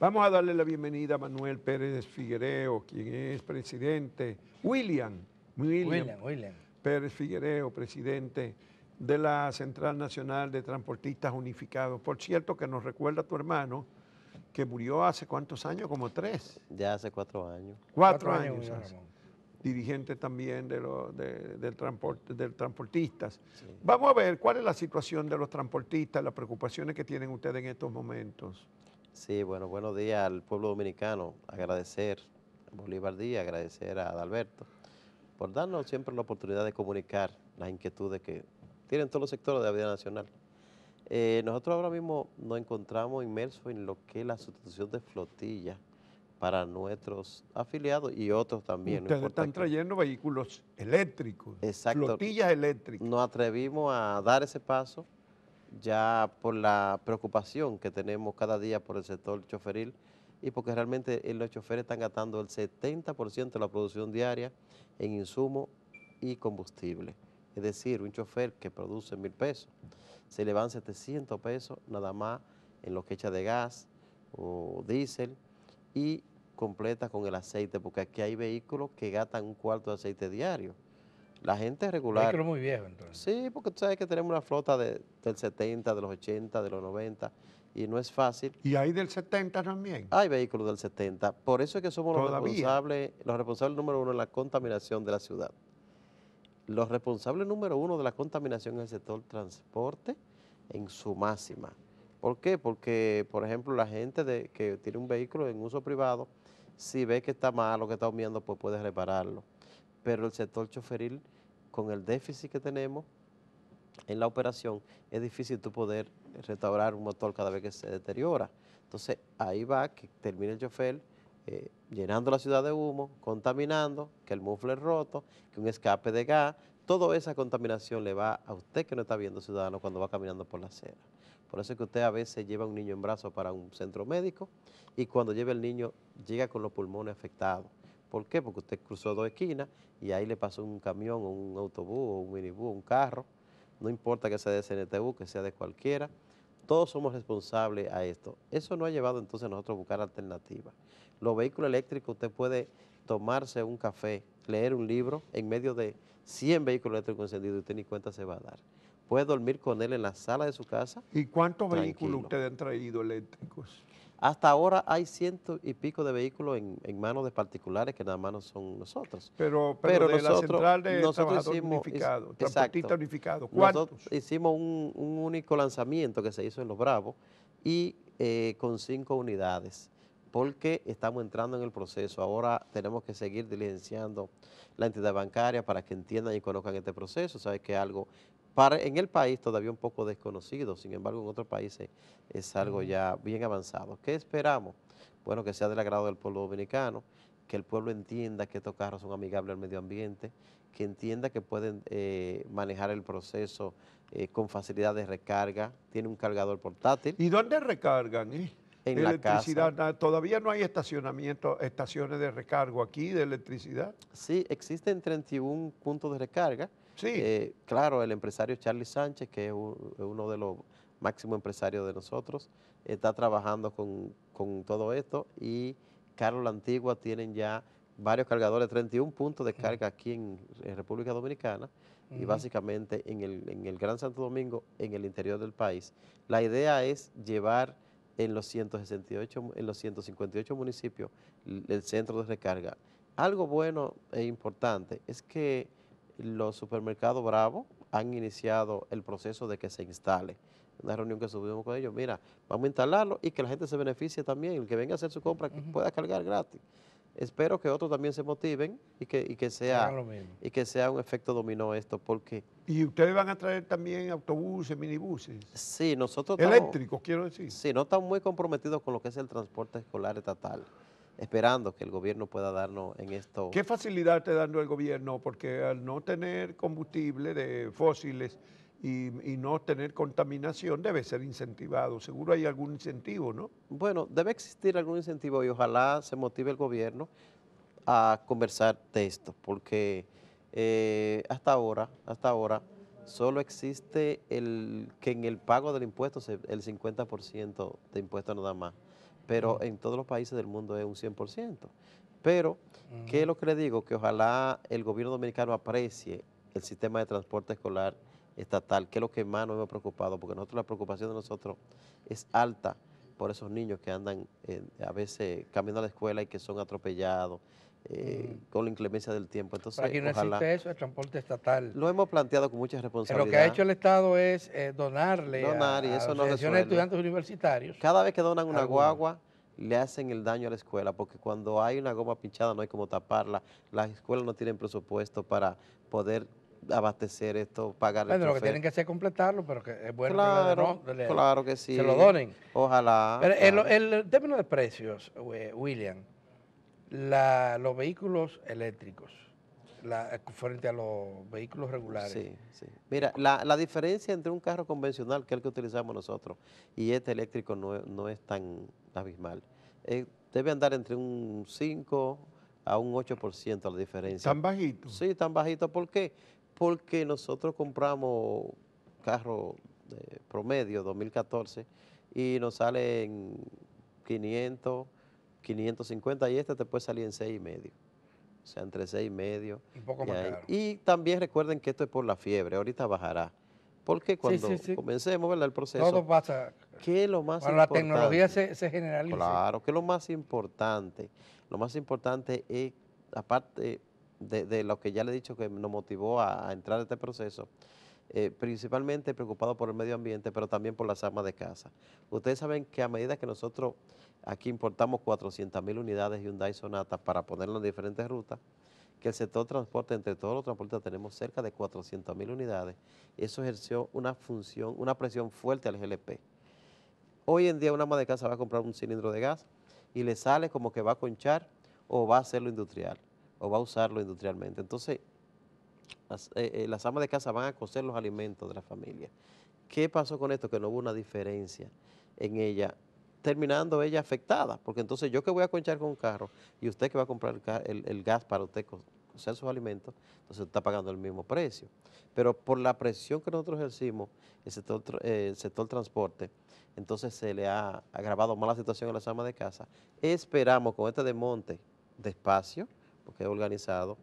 Vamos a darle la bienvenida a Manuel Pérez Figuereo, quien es presidente, William, William, William, William. Pérez Figuereo, presidente de la Central Nacional de Transportistas Unificados. Por cierto, que nos recuerda tu hermano, que murió hace cuántos años, como tres, Ya hace cuatro años. cuatro, Cuatro años. dirigente también de lo- de- del, transporte, del transportistas. Sí. Vamos a ver cuál es la situación de los transportistas, las preocupaciones que tienen ustedes en estos momentos. Sí, bueno, buenos días al pueblo dominicano. Agradecer a Bolívar Díaz, agradecer a Adalberto por darnos siempre la oportunidad de comunicar las inquietudes que tienen todos los sectores de la vida nacional. Eh, nosotros ahora mismo nos encontramos inmersos en lo que es la sustitución de flotillas para nuestros afiliados y otros también. ustedes están que- trayendo vehículos eléctricos, Exacto. flotillas eléctricas. nos atrevimos a dar ese paso ya por la preocupación que tenemos cada día por el sector choferil y porque realmente eh, los choferes están gastando el 70% de la producción diaria en insumos y combustible. Es decir, un chofer que produce mil pesos, se le van 700 pesos nada más en lo que echa de gas o diésel y completa con el aceite, porque aquí hay vehículos que gastan un cuarto de aceite diario. La gente regular... Vehículo muy viejo, entonces. Sí, porque tú sabes que tenemos una flota de, del 70, de los 80, de los 90, y no es fácil. Y hay del 70 también. Hay vehículos del 70, por eso es que somos los responsables, los responsables número uno en la contaminación de la ciudad. Los responsables número uno de la contaminación en el sector transporte en su máxima. ¿Por qué? Porque, por ejemplo, la gente de, que tiene un vehículo en uso privado, si ve que está malo, que está humeando, pues puede repararlo. Pero el sector choferil, con el déficit que tenemos en la operación, es difícil tú poder restaurar un motor cada vez que se deteriora. Entonces, ahí va que termina el chofer eh, llenando la ciudad de humo, contaminando, que el muffler roto, que un escape de gas, toda esa contaminación le va a usted que no está viendo ciudadano cuando va caminando por la acera. Por eso es que usted a veces lleva un niño en brazos para un centro médico y cuando lleva el niño llega con los pulmones afectados. ¿Por qué? Porque usted cruzó dos esquinas y ahí le pasó un camión o un autobús o un minibús, un carro, no importa que sea de CNTU, que sea de cualquiera, todos somos responsables a esto. Eso no ha llevado entonces a nosotros a buscar alternativas. Los vehículos eléctricos, usted puede tomarse un café, leer un libro en medio de 100 vehículos eléctricos encendidos y usted ni cuenta se va a dar. Puede dormir con él en la sala de su casa. ¿Y cuántos Tranquilo. vehículos ustedes han traído eléctricos? Hasta ahora hay ciento y pico de vehículos en, en manos de particulares que nada más no son nosotros. Pero, pero, Pero de la nosotros- Central de nosotros hicimos- Transportistas exacto. Unificados. ¿Cuántos? Nosotros hicimos un, un único lanzamiento que se hizo en Los Bravos y eh, con cinco unidades, porque estamos entrando en el proceso. Ahora tenemos que seguir diligenciando la entidad bancaria para que entiendan y conozcan este proceso. Sabes que es algo para, en el país todavía un poco desconocido, sin embargo en otros países es algo ya bien avanzado. ¿Qué esperamos? Bueno, que sea del agrado del pueblo dominicano, que el pueblo entienda que estos carros son amigables al medio ambiente, que entienda que pueden eh, manejar el proceso eh, con facilidad de recarga, tiene un cargador portátil ¿Y dónde recargan? eh? en la electricidad. casa. Na- Todavía no hay estacionamiento, estaciones de recargo aquí de electricidad. Sí, existen 31 puntos de recarga. Sí. Eh, claro, el empresario Charlie Sánchez, que es uno de los máximos empresarios de nosotros, está trabajando con, con todo esto y Carlos La Antigua tienen ya varios cargadores, 31 puntos de carga aquí en, en República Dominicana y básicamente en el, en el Gran Santo Domingo, en el interior del país. La idea es llevar en los 168, mu- en los 158 municipios el centro de recarga. Algo bueno e importante es que los supermercados Bravo han iniciado el proceso de que se instale. Una reunión que subimos con ellos, mira, vamos a instalarlo y que la gente se beneficie también, el que venga a hacer su compra que Ujú. pueda cargar gratis. Espero que otros también se motiven y que, y que sea Hagan lo mismo. y que sea un efecto dominó esto, porque Y ustedes van a traer también autobuses, minibuses. sí, nosotros estamos- Eléctricos, quiero decir. sí, no estamos muy comprometidos con lo que es el transporte escolar estatal, esperando que el gobierno pueda darnos en esto. ¿Qué facilidad está dando el gobierno? Porque al no tener combustible de fósiles y, y no tener contaminación debe ser incentivado. Seguro hay algún incentivo, ¿no? Bueno, debe existir algún incentivo y ojalá se motive el gobierno a conversar de esto, porque eh, hasta ahora, hasta ahora, solo existe el que en el pago del impuesto se- el 50% de impuesto nada más. Pero en todos los países del mundo es un 100%. Pero, ¿qué es lo que le digo? Que ojalá el gobierno dominicano aprecie el sistema de transporte escolar estatal, que es lo que más nos hemos preocupado, porque nosotros la preocupación de nosotros es alta por esos niños que andan eh, a veces caminando a la escuela y que son atropellados, eh, con la inclemencia del tiempo. Entonces, Pero aquí no ojalá- existe eso, el transporte estatal. Lo hemos planteado con mucha Eh, responsabilidad. Lo que ha hecho el Estado es eh, donarle Donar, y a, a eso no de estudiantes universitarios. Cada vez que donan una guagua, le hacen el daño a la escuela, porque cuando hay una goma pinchada no hay como taparla. Las escuelas no tienen presupuesto para poder abastecer esto, pagarle Bueno, lo que tienen que hacer es completarlo, pero que es bueno claro, que le- claro que sí. se lo donen. Ojalá. Pero en, lo- claro. en el término de precios, eh, William, la- los vehículos eléctricos, la- frente a los vehículos regulares, Sí, sí. Mira, la, la diferencia entre un carro convencional, que es el que utilizamos nosotros, y este eléctrico no, es- no es tan abismal. Eh, debe andar entre un 5 a un 8% la diferencia. Tan bajito. Sí, tan bajito. ¿Por qué? Porque nosotros compramos carro de promedio 2014 y nos sale en 500, 550 y este te puede salir en 6 y medio. O sea, entre 6 y medio. un poco y más caro. Y también recuerden que esto es por la fiebre, ahorita bajará. Porque cuando sí, sí. comencemos ¿verdad? el proceso, Todo pasa, ¿qué es lo más la importante? tecnología se, se generaliza. Claro, que lo más importante, lo más importante es, aparte de, de lo que ya le he dicho que nos motivó a, a entrar a este proceso, eh, principalmente preocupado por el medio ambiente, pero también por las amas de casa. Ustedes saben que a medida que nosotros aquí importamos 400 mil unidades Hyundai Sonata para ponerlo en diferentes rutas, que el sector transporte, entre todos los transportistas, tenemos cerca de 400 mil unidades. Eso ejerció una función, una presión fuerte al GLP. Hoy en día una ama de casa va a comprar un cilindro de gas y le sale como que va a conchar o va a hacerlo industrial o va a usarlo industrialmente. Entonces, las, eh, eh, las amas de casa van a cocer los alimentos de la familia. ¿Qué pasó con esto? Que no hubo una diferencia en ella, terminando ella afectada, porque entonces yo que voy a conchar con un carro y usted que va a comprar el, gas para usted co- cocer sus alimentos, entonces está pagando el mismo precio. Pero por la presión que nosotros ejercimos, el sector, eh, el sector transporte, entonces se le ha agravado más la situación a las amas de casa. Esperamos con este desmonte de espacio, porque es organizado,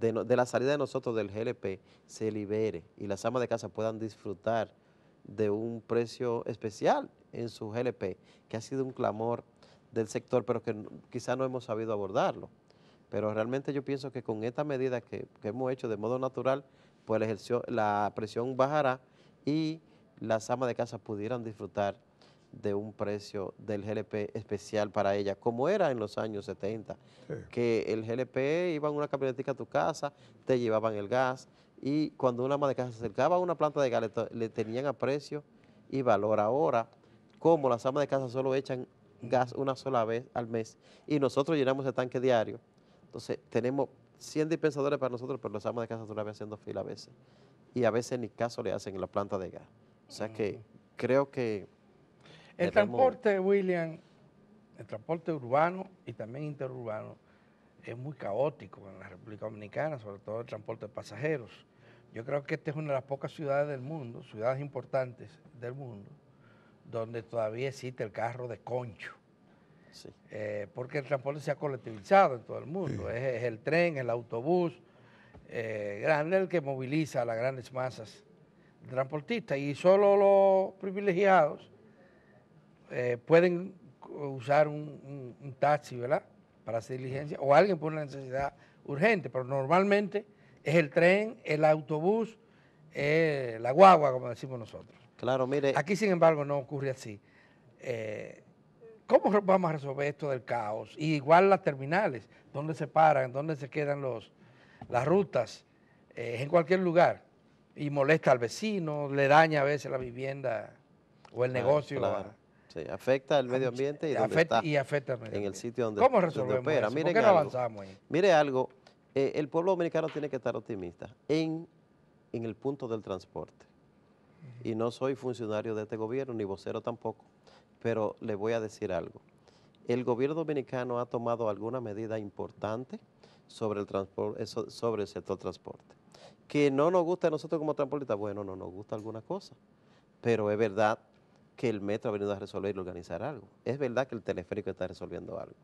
de, la salida de nosotros del GLP se libere y las amas de casa puedan disfrutar de un precio especial en su GLP, que ha sido un clamor del sector, pero que quizá no hemos sabido abordarlo. Pero realmente yo pienso que con esta medida que, hemos hecho de modo natural, pues la presión bajará y las amas de casa pudieran disfrutar de un precio del GLP especial para ellas, como era en los años 70, Sí. que el GLP iba en una camionetica a tu casa, te llevaban el gas y cuando una ama de casa se acercaba a una planta de gas le tenían a precio y valor. Ahora, como las amas de casa solo echan gas una sola vez al mes y nosotros llenamos el tanque diario, entonces tenemos 100 dispensadores para nosotros, pero las amas de casa todavía haciendo fila a veces. Y a veces ni caso le hacen en la planta de gas. O sea que creo que El transporte, William, el transporte urbano y también interurbano es muy caótico en la República Dominicana, sobre todo el transporte de pasajeros. Yo creo que esta es una de las pocas ciudades del mundo, ciudades importantes del mundo, donde todavía existe el carro de concho, sí. eh, porque el transporte se ha colectivizado en todo el mundo. Es, es el tren, el autobús eh, grande el que moviliza a las grandes masas de transportistas y solo los privilegiados eh, pueden usar un, un- un taxi, ¿verdad? Para hacer diligencia, o alguien por una necesidad urgente, pero normalmente es el tren, el autobús, eh, la guagua, como decimos nosotros. Claro, mire, Aquí, sin embargo, no ocurre así. Eh, ¿Cómo vamos a resolver esto del caos? Y igual las terminales, ¿dónde se paran? ¿Dónde se quedan los, las rutas? Eh, en cualquier lugar. Y molesta al vecino, le daña a veces la vivienda o el Claro, negocio. claro. a- Sí, afecta al medio ambiente y, donde afecta, está, y afecta al medio en el ambiente. sitio donde, ¿Cómo donde resolvemos opera. eso? Miren ¿Por qué no algo, avanzamos ahí? Mire algo, eh, el pueblo dominicano tiene que estar optimista en, en el punto del transporte. Y no soy funcionario de este gobierno, ni vocero tampoco, pero le voy a decir algo. El gobierno dominicano ha tomado alguna medida importante sobre el, transporte, sobre el sector transporte. Que no nos gusta a nosotros como transportistas, bueno, no nos gusta alguna cosa, pero es verdad que el metro ha venido a resolver y organizar algo. Es verdad que el teleférico está resolviendo algo.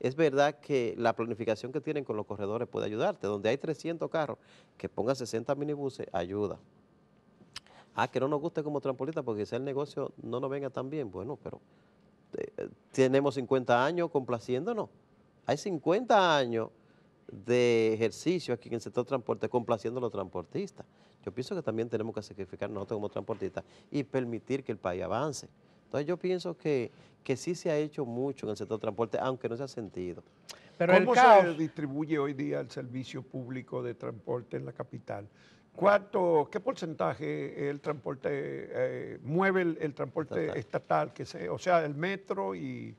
Es verdad que la planificación que tienen con los corredores puede ayudarte. Donde hay 300 carros, que pongan 60 minibuses, ayuda. Ah, que no nos guste como transportista porque quizá el negocio no nos venga tan bien. Bueno, pero eh, tenemos 50 años complaciéndonos. Hay 50 años de ejercicio aquí en el sector transporte complaciendo a los transportistas. Yo pienso que también tenemos que sacrificar nosotros como transportistas y permitir que el país avance. Entonces yo pienso que, que sí se ha hecho mucho en el sector transporte, aunque no se ha sentido. Pero ¿Cómo se distribuye hoy día el servicio público de transporte en la capital? ¿Cuánto, qué porcentaje el transporte eh, mueve el, transporte estatal. que se, o sea, el metro y,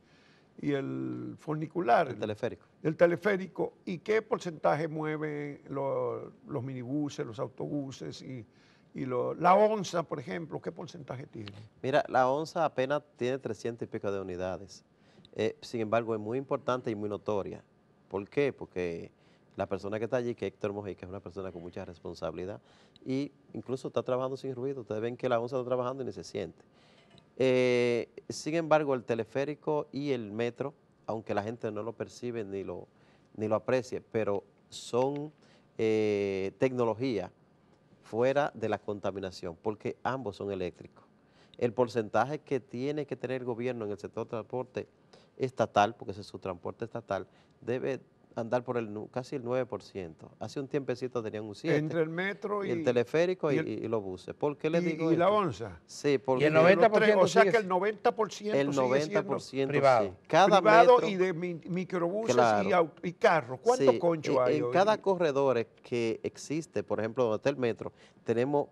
el funicular? El teleférico. El teleférico. ¿Y qué porcentaje mueve los minibuses, los autobuses y, la ONSA, por ejemplo? ¿Qué porcentaje tiene? Mira, la ONSA apenas tiene 300 y pico de unidades. Eh, sin embargo, es muy importante y muy notoria. ¿Por qué? Porque la persona que está allí, que es Héctor Mojica, es una persona con mucha responsabilidad y incluso está trabajando sin ruido. Ustedes ven que la ONSA está trabajando y ni se siente. Eh, sin embargo, el teleférico y el metro, aunque la gente no lo percibe ni lo, ni lo aprecie, pero son eh, tecnología fuera de la contaminación, porque ambos son eléctricos. El porcentaje que tiene que tener el gobierno en el sector de transporte estatal, porque ese es su transporte estatal, debe andar por el casi el 9%. Hace un tiempecito tenían un 7%. Entre el metro y, el teleférico y, los buses. ¿Por qué le digo ¿Y la onza? Sí, porque... Y el 90% O sea que el 90% El 90% privado. Cada privado y de microbuses y, carros. ¿Cuántos conchos hay En cada corredor que existe, por ejemplo, donde está el metro, tenemos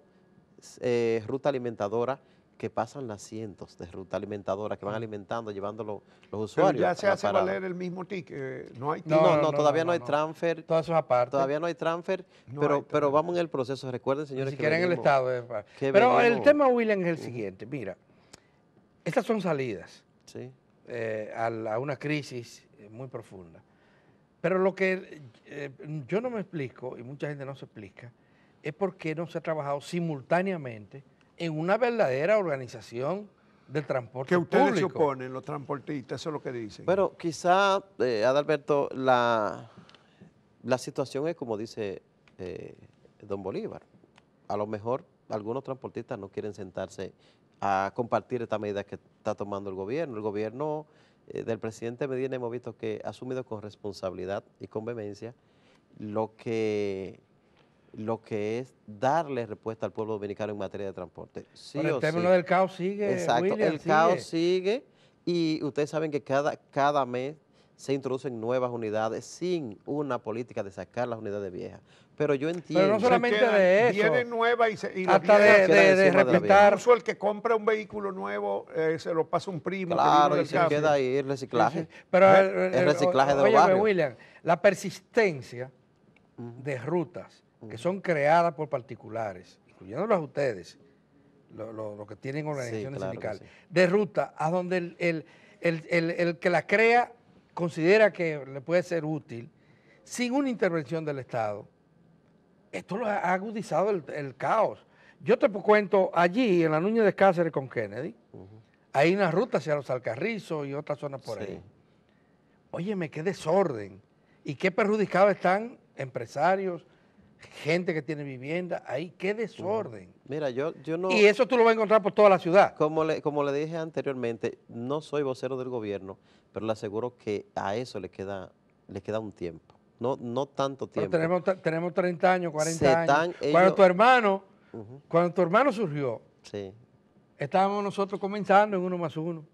eh, ruta alimentadora que pasan las cientos de ruta alimentadora que van alimentando, llevando los, usuarios. Pero ya se hace valer el mismo ticket, no hay No, no, todavía no, hay transfer. Todo eso aparte. Todavía no hay transfer, pero, pero vamos en el proceso. Recuerden, señores, si que quieren el Estado. pero el tema, William, es el siguiente. Mira, estas son salidas sí. Eh, a, una crisis eh, muy profunda. Pero lo que eh, yo no me explico, y mucha gente no se explica, es por qué no se ha trabajado simultáneamente en una verdadera organización del transporte público. Que ustedes se oponen, los transportistas, eso es lo que dicen. Pero quizá, eh, Adalberto, la, la situación es como dice eh, don Bolívar. A lo mejor algunos transportistas no quieren sentarse a compartir esta medida que está tomando el gobierno. El gobierno eh, del presidente Medina hemos visto que ha asumido con responsabilidad y con vehemencia lo que lo que es darle respuesta al pueblo dominicano en materia de transporte. Sí el término del caos sigue, Exacto, el caos sigue y ustedes saben que cada, cada mes se introducen nuevas unidades sin una política de sacar las unidades viejas. Pero yo entiendo... Pero no solamente de eso. Vienen nuevas y, se, y hasta de, de, de respetar... Incluso el que compra un vehículo nuevo eh, se lo pasa un primo. Claro, y se queda ahí el reciclaje. Pero el, reciclaje de los William, la persistencia de rutas que son creadas por particulares, incluyéndolos a ustedes, los que tienen organizaciones sindicales, de ruta a donde el, que la crea considera que le puede ser útil, sin una intervención del Estado, esto lo ha agudizado el, caos. Yo te cuento, allí en la Nuña de Cáceres con Kennedy, hay una ruta hacia los Alcarrizos y otras zonas por ahí. Óyeme, qué desorden y qué perjudicados están empresarios, gente que tiene vivienda, ahí qué desorden. Mira, yo, yo no... Y eso tú lo vas a encontrar por toda la ciudad. Como le, como le dije anteriormente, no soy vocero del gobierno, pero le aseguro que a eso le queda, le queda un tiempo. No, no tanto tiempo. tenemos, tenemos 30 años, 40 años. Cuando tu hermano, cuando tu hermano surgió, sí. estábamos nosotros comenzando en uno más uno.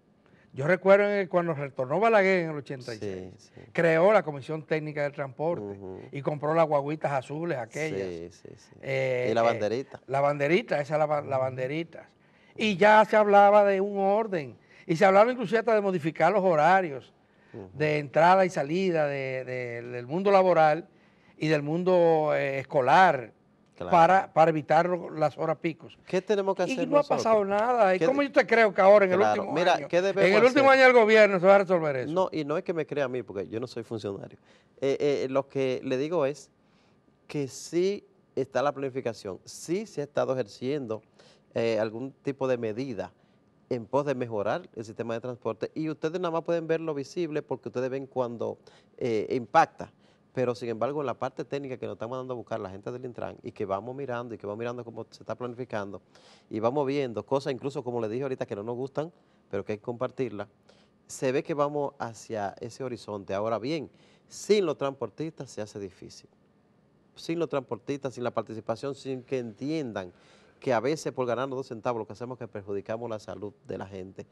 Yo recuerdo que cuando retornó Balaguer en el 86, creó la Comisión Técnica del Transporte y compró las guaguitas azules aquellas. Sí, sí, eh, y la eh, banderita. la banderita, esa es la, banderita. Y ya se hablaba de un orden. Y se hablaba inclusive hasta de modificar los horarios de entrada y salida del mundo laboral y del mundo eh, escolar para, para evitar las horas picos. ¿Qué tenemos que hacer Y no ha pasado nada. ¿Y cómo yo te creo que ahora en el último año, en el último año del gobierno se va a resolver eso? No, y no es que me crea a mí, porque yo no soy funcionario. Eh, eh, lo que le digo es que sí está la planificación, sí se ha estado ejerciendo eh, algún tipo de medida en pos de mejorar el sistema de transporte y ustedes nada más pueden ver lo visible porque ustedes ven cuando eh, impacta, pero sin embargo en la parte técnica que nos están mandando a buscar la gente del Intran y que vamos mirando y que vamos mirando cómo se está planificando y vamos viendo cosas incluso como les dije ahorita que no nos gustan, pero que hay que compartirla, se ve que vamos hacia ese horizonte. Ahora bien, sin los transportistas se hace difícil. Sin los transportistas, sin la participación, sin que entiendan que a veces por ganar dos centavos lo que hacemos es que perjudicamos la salud de la gente,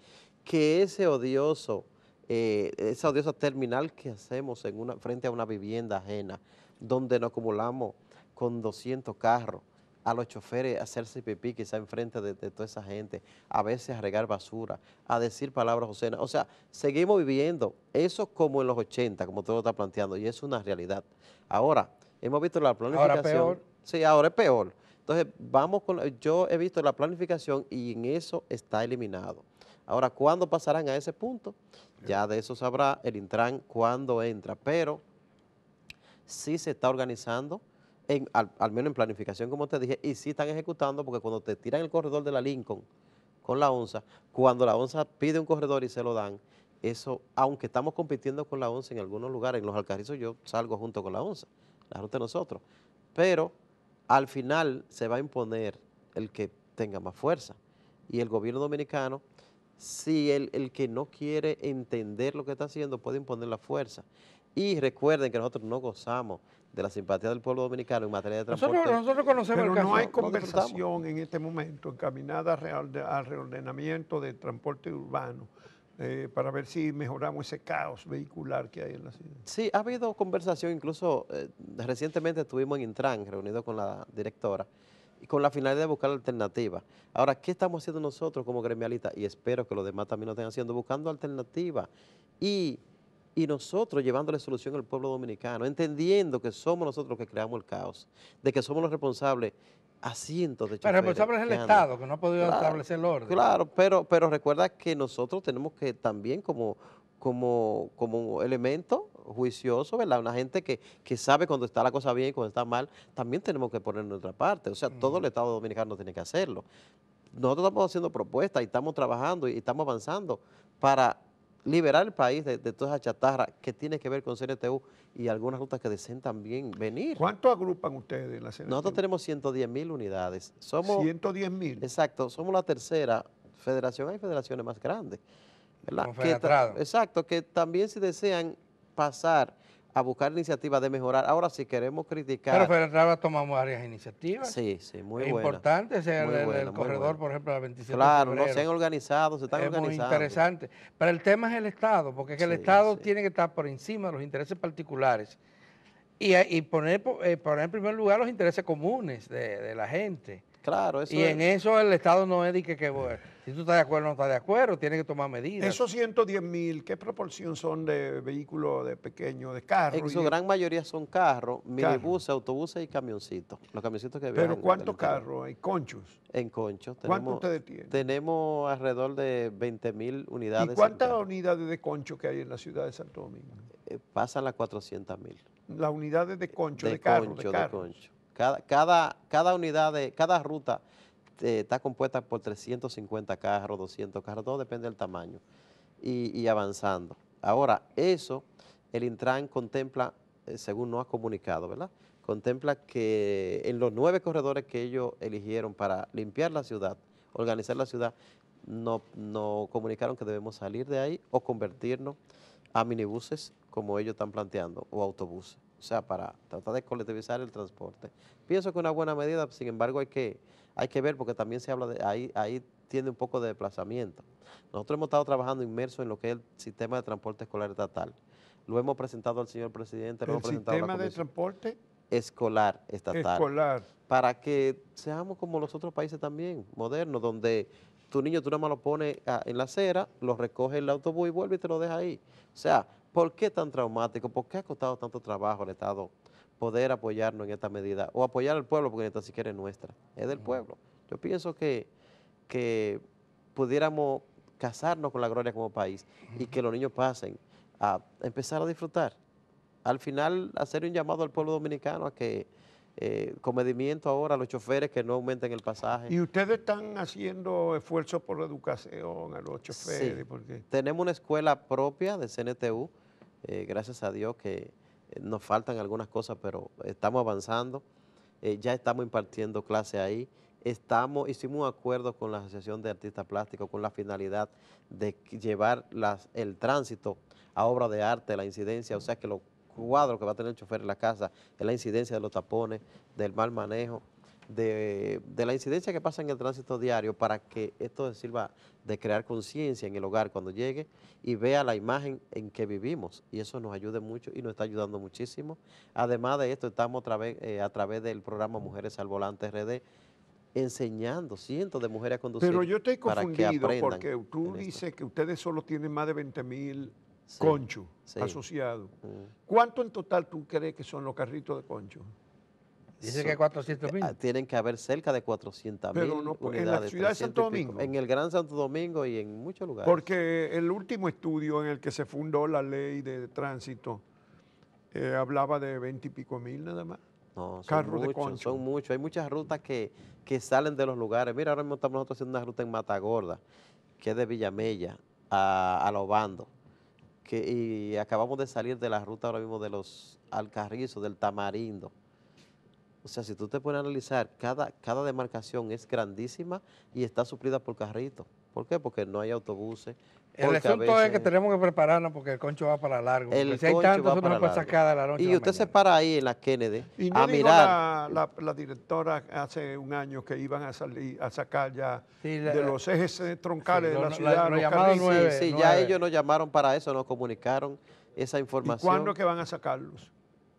que ese odioso, eh, esa odiosa terminal que hacemos en una, frente a una vivienda ajena, donde nos acumulamos con 200 carros, a los choferes a hacerse pipí quizá enfrente de, de toda esa gente, a veces a regar basura, a decir palabras ocenas. O sea, seguimos viviendo eso como en los 80, como todo está planteando, y es una realidad. Ahora, hemos visto la planificación. Ahora peor. Sí, ahora es peor. Entonces, vamos con, yo he visto la planificación y en eso está eliminado. Ahora, ¿cuándo pasarán a ese punto? Ya de eso sabrá el Intran cuándo entra, pero sí se está organizando, en, al, al, menos en planificación, como te dije, y sí están ejecutando, porque cuando te tiran el corredor de la Lincoln con la ONSA, cuando la ONSA pide un corredor y se lo dan, eso, aunque estamos compitiendo con la ONSA en algunos lugares, en los Alcarrizos yo salgo junto con la ONSA, la ruta de nosotros, pero al final se va a imponer el que tenga más fuerza. Y el gobierno dominicano, si el, el, que no quiere entender lo que está haciendo, puede imponer la fuerza. Y recuerden que nosotros no gozamos de la simpatía del pueblo dominicano en materia de transporte. Nosotros, nosotros conocemos Pero el caso. no hay conversación en este momento encaminada al reordenamiento del transporte urbano eh, para ver si mejoramos ese caos vehicular que hay en la ciudad. Sí, ha habido conversación, incluso eh, recientemente estuvimos en Intran, reunido con la directora, y con la finalidad de buscar alternativas. Ahora, ¿qué estamos haciendo nosotros como gremialistas? Y espero que los demás también lo estén haciendo, buscando alternativas. Y, y nosotros llevándole solución al pueblo dominicano, entendiendo que somos nosotros los que creamos el caos, de que somos los responsables a cientos de Pero responsable es el Estado, que no ha podido claro, establecer el orden. Claro, pero, pero recuerda que nosotros tenemos que también como, como, como elemento juicioso, ¿verdad? Una gente que, que sabe cuando está la cosa bien y cuando está mal, también tenemos que poner nuestra parte. O sea, uh -huh. todo el Estado dominicano tiene que hacerlo. Nosotros estamos haciendo propuestas y estamos trabajando y estamos avanzando para liberar el país de, de toda esa chatarra que tiene que ver con CNTU y algunas rutas que deseen también venir. ¿Cuánto agrupan ustedes en la CNTU? Nosotros tenemos 110 mil unidades. Somos, 110 mil. Exacto, somos la tercera federación, hay federaciones más grandes. ¿verdad? Que exacto, que también si desean pasar a buscar iniciativas de mejorar. Ahora, si queremos criticar... Pero Federal tomamos varias iniciativas. sí, sí, muy es buena. importante el, Muy buena, el muy corredor, buena. por ejemplo, la 27 Claro, de no se han organizado, se están es muy organizando. interesante. Pero el tema es el Estado, porque es que el Estado sí. tiene que estar por encima de los intereses particulares y, y poner, po- eh, poner en primer lugar los intereses comunes de, de la gente. Claro, eso y es- en eso el Estado no es de que, que, bueno, si tú estás de acuerdo o no estás de acuerdo, tiene que tomar medidas. Esos 110 mil, ¿qué proporción son de vehículos de pequeños, de carros? En su de- gran mayoría son carros, minibuses, autobuses y camioncitos. Los camioncitos que viajan Pero ¿cuántos carros hay? Conchos. En Concho. ¿Cuántos tenemos- ustedes tienen? Tenemos alrededor de 20 mil unidades. ¿Y cuántas unidades de concho que hay en la ciudad de Santo Domingo? Eh, pasan las 400 mil. Las unidades de concho, de, de carro, concho, de de carro. concho. Cada, cada, cada unidad de, cada ruta eh, está compuesta por 350 carros, 200 carros, todo depende del tamaño y, avanzando. Ahora, eso el Intran contempla, eh, según nos ha comunicado, ¿verdad? Contempla que en los nueve corredores que ellos eligieron para limpiar la ciudad, organizar la ciudad, no, no comunicaron que debemos salir de ahí o convertirnos a minibuses como ellos están planteando o autobuses. O sea, para tratar de colectivizar el transporte. Pienso que una buena medida, sin embargo, hay que, hay que ver porque también se habla de, ahí, ahí tiene un poco de desplazamiento. Nosotros hemos estado trabajando inmersos en lo que es el sistema de transporte escolar estatal. Lo hemos presentado al señor presidente, lo El hemos presentado a la sistema de transporte escolar estatal escolar. para que seamos como los otros países también, modernos, donde tu niño tú nada más lo pones ah, en la acera, lo recoge el autobús y vuelve y te lo deja ahí. O sea, ¿por qué tan traumático? ¿Por qué ha costado tanto trabajo al Estado poder apoyarnos en esta medida? O apoyar al pueblo, porque ni tan siquiera es nuestra, es del pueblo. Yo pienso que, que pudiéramos casarnos con la gloria como país y que los niños pasen a empezar a disfrutar. Al final, hacer un llamado al pueblo dominicano a que eh, comedimiento ahora a los choferes que no aumenten el pasaje. ¿Y ustedes están haciendo esfuerzos por la educación a los choferes? Sí. Porque Tenemos una escuela propia de CNTU, eh, gracias a Dios que eh, nos faltan algunas cosas, pero estamos avanzando. Eh, ya estamos impartiendo clases ahí. Estamos, hicimos un acuerdo con la Asociación de Artistas Plásticos con la finalidad de llevar el tránsito a obra de arte, la incidencia, o sea que los cuadros que va a tener el chofer en la casa es la incidencia de los tapones, del mal manejo, de, de la incidencia que pasa en el tránsito diario para que esto sirva de crear conciencia en el hogar cuando llegue y vea la imagen en que vivimos y eso nos ayude mucho y nos está ayudando muchísimo. Además de esto, estamos a través, eh, a través del programa Mujeres al Volante RD enseñando cientos de mujeres a conducir Pero yo estoy confundido porque tú dices que ustedes solo tienen más de 20 mil Sí, conchos sí. asociados. Mm. ¿Cuánto en total tú crees que son los carritos de conchos? Dice So- que 400 mil. Ah, Tienen que haber cerca de 400 mil Pero no, pues, en la ciudad de 300 Santo. Domingo. En el Gran Santo Domingo y en muchos lugares. Porque el último estudio en el que se fundó la ley de tránsito eh, hablaba de 20 y pico mil nada más. No, son carros de muchos, concho. son muchos. Hay muchas rutas que, que salen de los lugares. Mira, ahora mismo estamos nosotros haciendo una ruta en Matagorda, que es de Villamella a, a Los Bandos. Que, y acabamos de salir de la ruta ahora mismo de los Alcarrizos, del Tamarindo. O sea, si tú te pones a analizar, cada, cada demarcación es grandísima y está suplida por carritos. ¿Por qué? Porque no hay autobuses. El a asunto es que tenemos que prepararnos porque el concho va para largo. El si hay concho tanto, va eso no puede sacar de la noche a Y usted se para ahí en la Kennedy Y no a dijo mirar. la, la- la directora hace un año que iban a salir a sacar ya Sí, la- de los ejes troncales Sí, de la lo- ciudad. lo los llamados carriles. nueve. Sí, sí, ya ellos nos llamaron para eso, nos comunicaron esa ¿Y información. cuándo que van a sacarlos?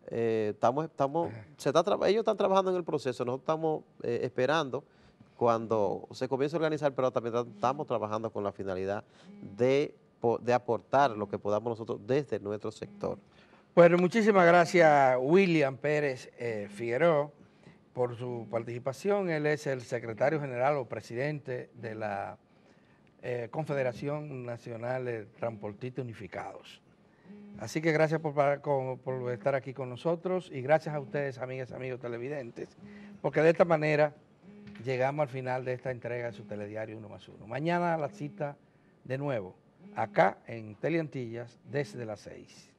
Eh, estamos, estamos, se está ellos están trabajando en el proceso, nosotros estamos eh, esperando cuando se comience a organizar, pero también estamos trabajando con la finalidad de, de aportar lo que podamos nosotros desde nuestro sector. Bueno, muchísimas gracias William Pérez eh, Figueroa por su participación. Él es el secretario general o presidente de la Confederación Nacional de Transportistas Unificados. Así que gracias por, estar aquí con nosotros y gracias a ustedes, amigas amigos televidentes, porque de esta manera llegamos al final de esta entrega de su telediario 1 más 1. Mañana la cita de nuevo, acá en Teleantillas, desde las 6.